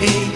ei.